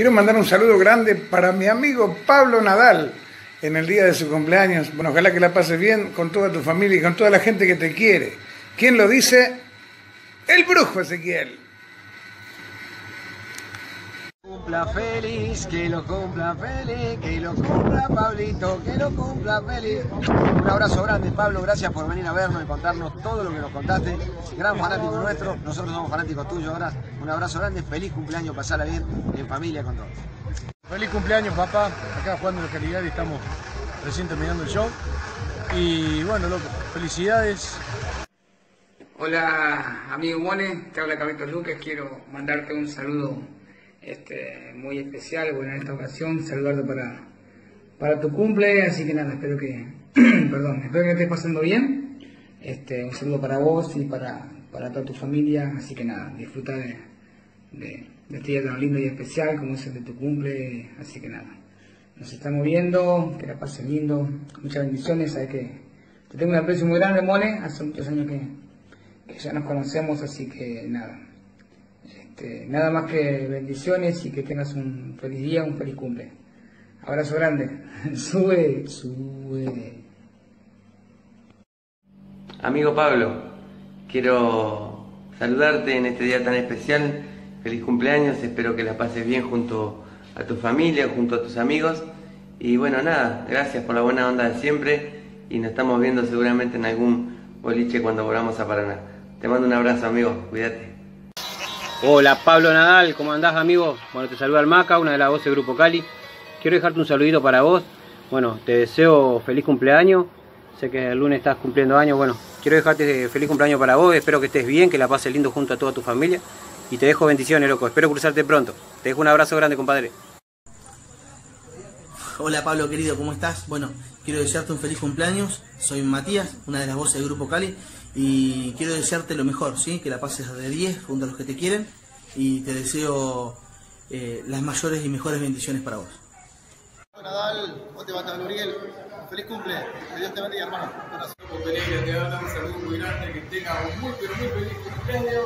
Quiero mandar un saludo grande para mi amigo Pablo Nadal en el día de su cumpleaños. Bueno, ojalá que la pases bien con toda tu familia y con toda la gente que te quiere. ¿Quién lo dice? El brujo Ezequiel. Cumpla feliz, que lo cumpla feliz, que lo cumpla Pablito, que lo cumpla feliz. Un abrazo grande Pablo, gracias por venir a vernos y contarnos todo lo que nos contaste. Gran fanático nuestro, nosotros somos fanáticos tuyos ahora. Un abrazo grande, feliz cumpleaños, pasala bien en familia con todos. Feliz cumpleaños papá, acá jugando en la calidad y estamos recién terminando el show. Y bueno, loco, felicidades. Hola amigo Mone, te habla Carlitos Lucas, quiero mandarte un saludo este, muy especial, bueno, en esta ocasión, saludarte para, para tu cumple, así que nada, espero que, perdón, espero que estés pasando bien, este, un saludo para vos y para, para toda tu familia, así que nada, disfruta de, de, este día tan lindo y especial como es el de tu cumple, así que nada, nos estamos viendo, que la pases lindo, muchas bendiciones, sabes que te tengo un aprecio muy grande, Mone, hace muchos años que, que ya nos conocemos, así que nada, este, nada más que bendiciones y que tengas un feliz día, un feliz cumple. Abrazo grande. sube, sube. Amigo Pablo, quiero saludarte en este día tan especial. Feliz cumpleaños, espero que la pases bien junto a tu familia, junto a tus amigos. Y bueno, nada, gracias por la buena onda de siempre y nos estamos viendo seguramente en algún boliche cuando volvamos a Paraná. Te mando un abrazo, amigo, cuídate. Hola Pablo Nadal, ¿cómo andás amigo? Bueno, te saluda el Maca, una de las voces del Grupo Cali. Quiero dejarte un saludito para vos. Bueno, te deseo feliz cumpleaños. Sé que el lunes estás cumpliendo años. Bueno, quiero dejarte feliz cumpleaños para vos. Espero que estés bien, que la pases lindo junto a toda tu familia. Y te dejo bendiciones, loco. Espero cruzarte pronto. Te dejo un abrazo grande, compadre. Hola Pablo querido, ¿cómo estás? Bueno, quiero desearte un feliz cumpleaños. Soy Matías, una de las voces del Grupo Cali y quiero desearte lo mejor, ¿sí? que la pases de 10 junto a los que te quieren y te deseo eh, las mayores y mejores bendiciones para vos. Nadal, vos te vas a Gabriel, feliz cumple, que Dios te bendiga hermano. Pereira, te mando un saludo muy grande, que tenga un muy pero muy feliz cumpleaños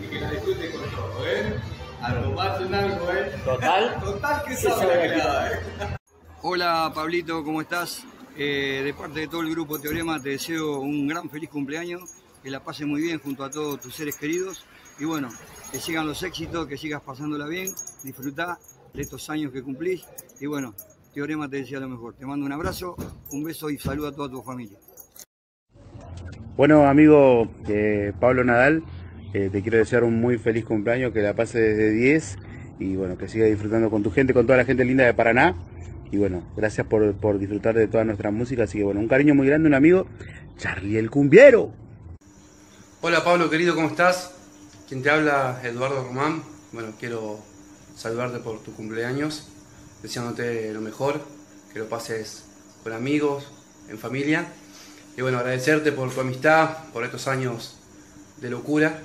y que la disfrutes con todo, ¿eh? A tomarse un algo, ¿eh? Total. Total que sabe ¿eh? Hola Pablito, ¿cómo estás? Eh, de parte de todo el grupo Teorema te deseo un gran feliz cumpleaños, que la pases muy bien junto a todos tus seres queridos y bueno, que sigan los éxitos, que sigas pasándola bien, disfrutá de estos años que cumplís y bueno, Teorema te desea lo mejor. Te mando un abrazo, un beso y saludo a toda tu familia. Bueno, amigo eh, Pablo Nadal, eh, te quiero desear un muy feliz cumpleaños, que la pases desde 10 y bueno, que sigas disfrutando con tu gente, con toda la gente linda de Paraná. Y bueno, gracias por, por disfrutar de toda nuestra música. Así que bueno, un cariño muy grande, un amigo, Charlie el Cumbiero. Hola Pablo, querido, ¿cómo estás? Quien te habla, Eduardo Román. Bueno, quiero saludarte por tu cumpleaños, deseándote lo mejor, que lo pases con amigos, en familia. Y bueno, agradecerte por tu amistad, por estos años de locura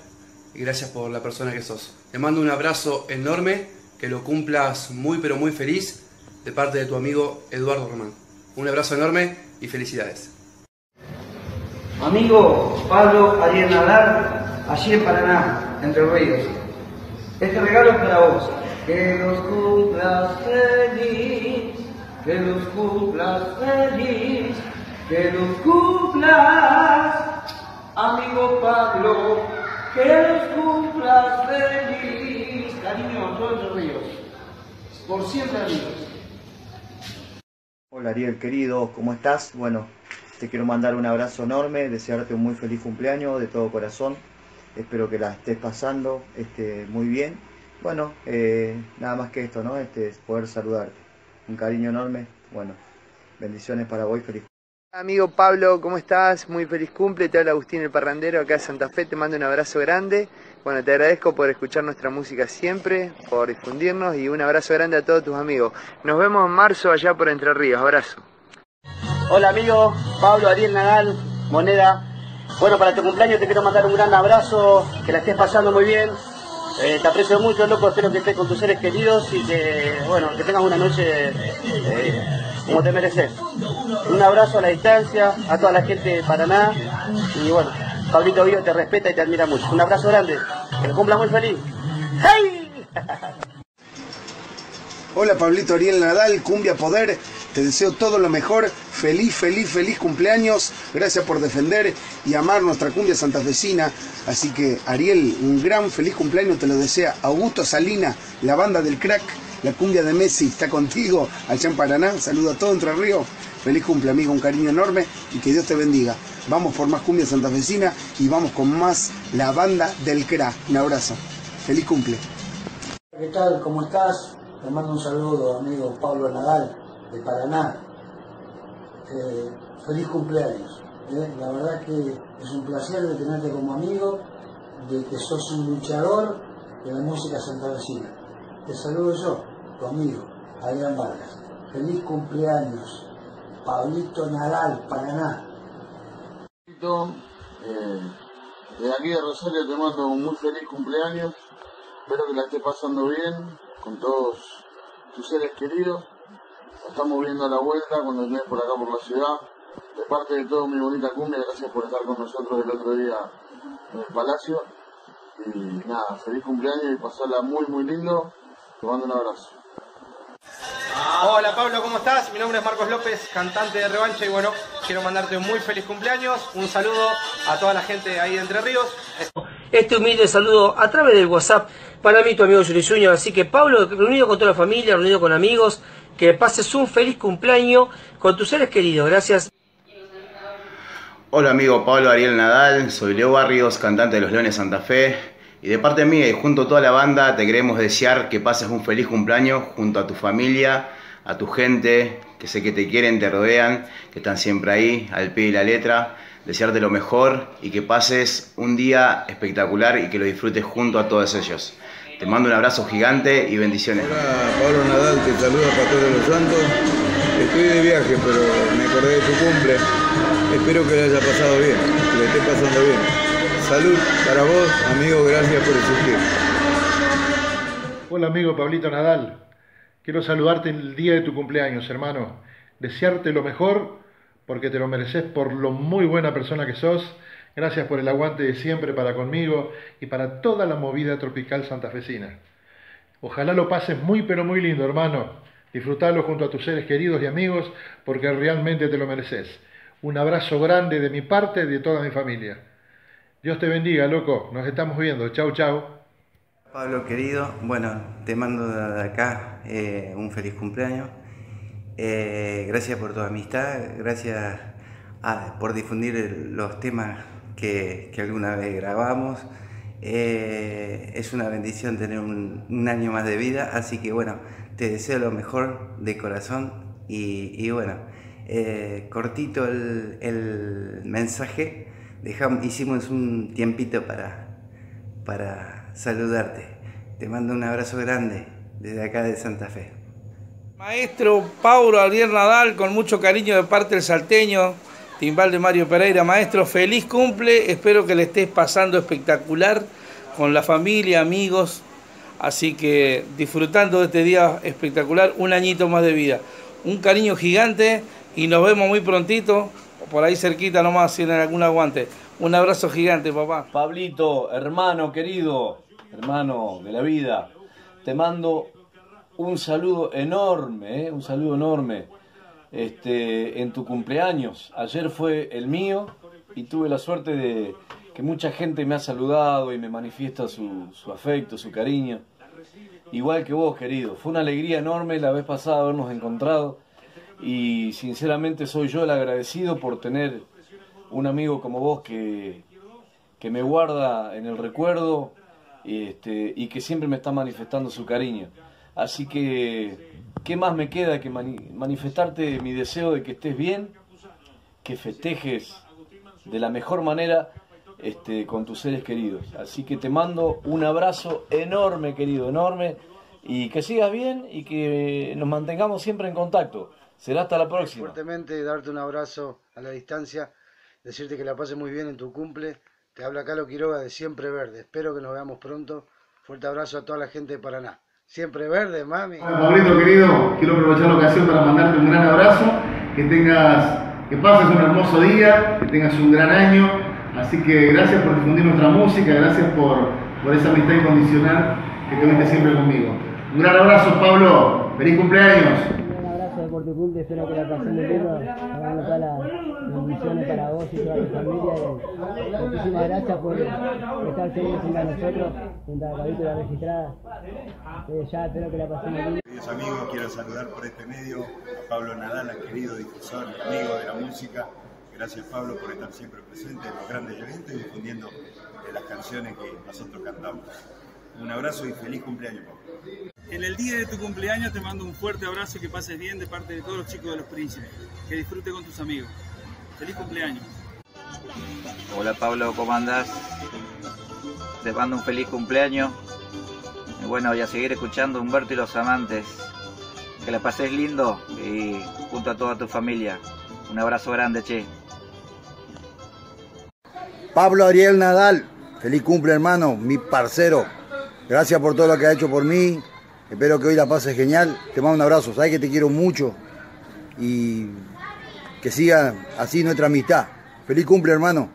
y gracias por la persona que sos. Te mando un abrazo enorme, que lo cumplas muy pero muy feliz de parte de tu amigo Eduardo Román. Un abrazo enorme y felicidades. Amigo Pablo Ariel Nadal, allí en Paraná, Entre Ríos. Este regalo es para vos. Que los cumplas feliz, que los cumplas feliz, que los cumplas, amigo Pablo, que los cumplas feliz. Cariño a todos Entre Ríos. Por siempre amigos. Hola Ariel, querido, ¿cómo estás? Bueno, te quiero mandar un abrazo enorme, desearte un muy feliz cumpleaños de todo corazón. Espero que la estés pasando este, muy bien. Bueno, eh, nada más que esto, ¿no? Este, poder saludarte. Un cariño enorme. Bueno, bendiciones para vos feliz Amigo Pablo, ¿cómo estás? Muy feliz cumple, te habla Agustín el Parrandero acá de Santa Fe, te mando un abrazo grande. Bueno, te agradezco por escuchar nuestra música siempre, por difundirnos y un abrazo grande a todos tus amigos. Nos vemos en marzo allá por Entre Ríos, abrazo. Hola amigo, Pablo Ariel Nadal, Moneda. Bueno, para tu cumpleaños te quiero mandar un gran abrazo, que la estés pasando muy bien. Eh, te aprecio mucho, loco, espero que estés con tus seres queridos y que, bueno, que tengas una noche eh, como te mereces. Un abrazo a la distancia, a toda la gente de Paraná y bueno, Pablito Vío te respeta y te admira mucho. Un abrazo grande, que cumpla muy feliz. ¡Hey! Hola Pablito Ariel Nadal, Cumbia Poder, te deseo todo lo mejor, feliz, feliz, feliz cumpleaños, gracias por defender y amar nuestra cumbia santafesina, así que Ariel, un gran feliz cumpleaños te lo desea Augusto Salina, la banda del crack, la cumbia de Messi está contigo. Allá en Paraná, saludo a todo Entre Ríos, feliz cumple amigo, un cariño enorme y que Dios te bendiga. Vamos por más cumbia santafesina y vamos con más la banda del crack, un abrazo, feliz cumple. ¿Qué tal? ¿Cómo estás? Te mando un saludo, amigo Pablo Nadal, de Paraná. Eh, feliz cumpleaños. ¿eh? La verdad que es un placer de tenerte como amigo, de que sos un luchador de la música santafesina. Te saludo yo, tu amigo, Adrián Vargas. Feliz cumpleaños, Pablito Nadal, Paraná. Eh, de aquí de Rosario te mando un muy feliz cumpleaños. Espero que la estés pasando bien con todos tus seres queridos. Estamos viendo a la vuelta cuando estés por acá por la ciudad. De parte de todo mi bonita cumbia, gracias por estar con nosotros el otro día en el Palacio. Y nada, feliz cumpleaños y pasarla muy muy lindo. Te mando un abrazo. Hola Pablo, ¿cómo estás? Mi nombre es Marcos López, cantante de Revancha y bueno, quiero mandarte un muy feliz cumpleaños, un saludo a toda la gente ahí de Entre Ríos. Este humilde saludo a través del WhatsApp para mí, tu amigo Yuri Así que Pablo, reunido con toda la familia, reunido con amigos, que pases un feliz cumpleaños con tus seres queridos. Gracias. Hola amigo Pablo Ariel Nadal, soy Leo Barrios, cantante de Los Leones Santa Fe. Y de parte mía y junto a toda la banda te queremos desear que pases un feliz cumpleaños junto a tu familia, a tu gente, que sé que te quieren, te rodean, que están siempre ahí, al pie y la letra. Desearte lo mejor y que pases un día espectacular y que lo disfrutes junto a todos ellos. Te mando un abrazo gigante y bendiciones. Hola, Pablo Nadal, te saluda Pastor de los Santos. Estoy de viaje, pero me acordé de tu cumple. Espero que le haya pasado bien, que le esté pasando bien. Salud para vos, por existir. Hola, amigo Pablito Nadal. Quiero saludarte el día de tu cumpleaños, hermano. Desearte lo mejor porque te lo mereces por lo muy buena persona que sos Gracias por el aguante de siempre para conmigo y para toda la movida tropical santafesina. Ojalá lo pases muy pero muy lindo, hermano. Disfrutalo junto a tus seres queridos y amigos porque realmente te lo mereces. Un abrazo grande de mi parte y de toda mi familia. Dios te bendiga, loco. Nos estamos viendo. Chau, chau. Pablo querido, bueno, te mando de acá eh, un feliz cumpleaños. Eh, gracias por tu amistad, gracias ah, por difundir los temas que, alguna vez grabamos. Eh, es una bendición tener un, año más de vida, así que bueno, te deseo lo mejor de corazón y, bueno, eh, cortito el, mensaje, Hicimos un tiempito para, para saludarte. Te mando un abrazo grande desde acá de Santa Fe. Maestro Paulo Ariel Nadal, con mucho cariño de parte del salteño, Timbal de Mario Pereira, maestro, feliz cumple, espero que le estés pasando espectacular con la familia, amigos, así que disfrutando de este día espectacular, un añito más de vida. Un cariño gigante y nos vemos muy prontito, por ahí cerquita nomás, si en algún aguante. Un abrazo gigante, papá. Pablito, hermano querido, hermano de la vida, te mando un saludo enorme, ¿eh? un saludo enorme este, en tu cumpleaños. Ayer fue el mío y tuve la suerte de que mucha gente me ha saludado y me manifiesta su, afecto, su cariño. Igual que vos, querido. Fue una alegría enorme la vez pasada habernos encontrado y sinceramente soy yo el agradecido por tener un amigo como vos que, que me guarda en el recuerdo este, y que siempre me está manifestando su cariño. Así que ¿Qué más me queda que manifestarte mi deseo de que estés bien, que festejes de la mejor manera este, con tus seres queridos? Así que te mando un abrazo enorme, querido, enorme, y que sigas bien y que nos mantengamos siempre en contacto. Será hasta la próxima. Fuertemente darte un abrazo a la distancia, decirte que la pases muy bien en tu cumple. Te habla Carlos Quiroga de Siempre Verde. Espero que nos veamos pronto. Fuerte abrazo a toda la gente de Paraná. Siempre verde, mami. Pablito querido, quiero aprovechar la ocasión para mandarte un gran abrazo, que tengas, que pases un hermoso día, que tengas un gran año. Así que gracias por difundir nuestra música, gracias por, por esa amistad incondicional que tuviste siempre conmigo. Un gran abrazo, Pablo. ¡Feliz cumpleaños! Cumple, espero que la pases muy lindo, pagando todas las bendiciones para vos y toda tu familia. Y muchísimas gracias por estar siempre junto a nosotros, junto a la registrada. Eh, ya espero que la pases muy lindo. Queridos amigos, quiero saludar por este medio a Pablo Nadal, al querido difusor, amigo de la música. Gracias Pablo por estar siempre presente en los grandes eventos y difundiendo las canciones que nosotros cantamos. Un abrazo y feliz cumpleaños, Pablo. En el día de tu cumpleaños te mando un fuerte abrazo y que pases bien de parte de todos los chicos de los príncipes. Que disfrutes con tus amigos. Feliz cumpleaños. Hola Pablo, ¿cómo andás? Te mando un feliz cumpleaños. Y bueno, y a seguir escuchando Humberto y los amantes. Que la pases lindo y junto a toda tu familia. Un abrazo grande, che. Pablo Ariel Nadal, feliz cumple hermano, mi parcero. Gracias por todo lo que ha hecho por mí. Espero que hoy la pases genial. Te mando un abrazo. Sabes que te quiero mucho. Y que siga así nuestra amistad. Feliz cumple hermano.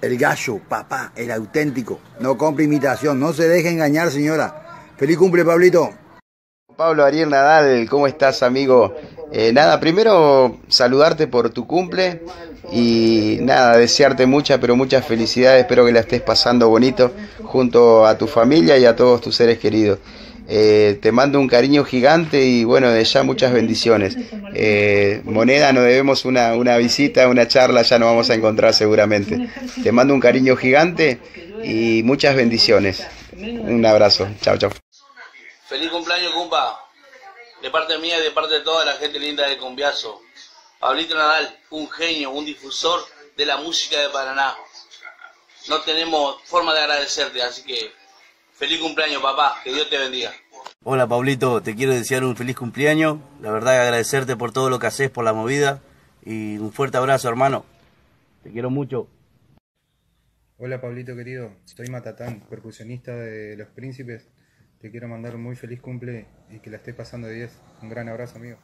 El gallo, papá, el auténtico. No compre imitación. No se deje engañar, señora. Feliz cumple, Pablito. Pablo Ariel Nadal, ¿cómo estás, amigo? Eh, nada, primero saludarte por tu cumple y nada, desearte muchas, pero muchas felicidades. Espero que la estés pasando bonito junto a tu familia y a todos tus seres queridos. Eh, te mando un cariño gigante y bueno, de ya muchas bendiciones. Eh, Moneda, nos debemos una, una visita, una charla, ya nos vamos a encontrar seguramente. Te mando un cariño gigante y muchas bendiciones. Un abrazo, chao, chao. Feliz cumpleaños, cumpa. De parte mía y de parte de toda la gente linda de Combiazo. Pablito Nadal, un genio, un difusor de la música de Paraná. No tenemos forma de agradecerte, así que feliz cumpleaños, papá. Que Dios te bendiga. Hola, Pablito. Te quiero desear un feliz cumpleaños. La verdad, agradecerte por todo lo que haces, por la movida. Y un fuerte abrazo, hermano. Te quiero mucho. Hola Pablito querido, soy Matatán, percusionista de Los Príncipes. Te quiero mandar un muy feliz cumple y que la estés pasando de 10. Un gran abrazo amigo.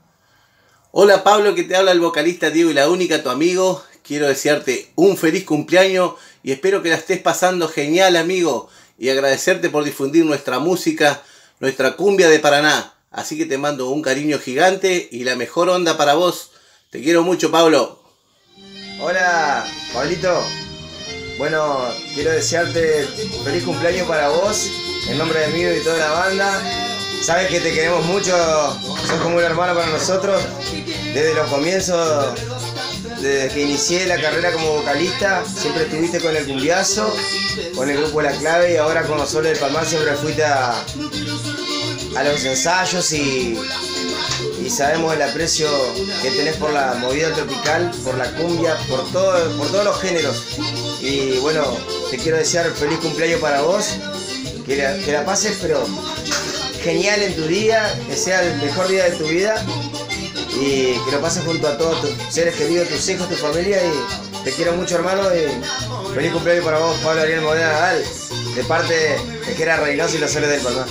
Hola Pablo, que te habla el vocalista Diego y la única, tu amigo. Quiero desearte un feliz cumpleaños y espero que la estés pasando genial, amigo. Y agradecerte por difundir nuestra música, nuestra cumbia de Paraná. Así que te mando un cariño gigante y la mejor onda para vos. Te quiero mucho, Pablo. Hola, Pablito. Bueno, quiero desearte feliz cumpleaños para vos, en nombre de mí y toda la banda. Sabes que te queremos mucho, sos como un hermano para nosotros. Desde los comienzos, desde que inicié la carrera como vocalista, siempre estuviste con el cumbiazo, con el grupo La Clave y ahora con los Soles del Palmar siempre fuiste a los ensayos y, y sabemos el aprecio que tenés por la movida tropical, por la cumbia, por, todo, por todos los géneros. Y bueno, te quiero desear feliz cumpleaños para vos, que la, que la pases pero genial en tu día, que sea el mejor día de tu vida y que lo pases junto a todos tus seres queridos, tus hijos, tu familia y te quiero mucho hermano y feliz cumpleaños para vos, Pablo Ariel Modena de parte de que era Reynoso y los Soles del Palmar.